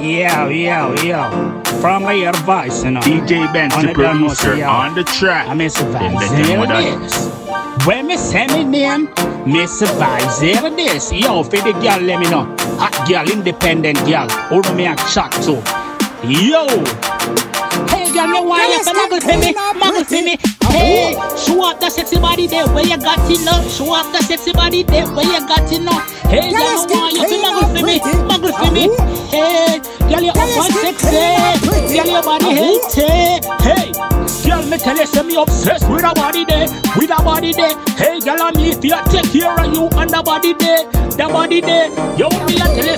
Yo, yo, yo. From my ear voice, you know. DJ Banks, On the the producer, yo. on the track. I miss the Then vibes. let them Here know that. it is. When me say me name, miss the vibes. Here it is. Yo, for the girl, let me know. Hot girl, independent girl. Who do me a chat to? Yo. Hey, girl, me want you to muggle for me, muggle for me. Hey, show up the sexy body there where you got it now. Show up the sexy body there where you got it now. Hey, girl, me want you to muggle for muggle for me. Hey, girl, your body healthy. Hey, girl, me tell you, say me obsessed with a body there, with a body there. Hey, girl, I'm here to take care of you and the body there, the body there. Yo, me a tell you.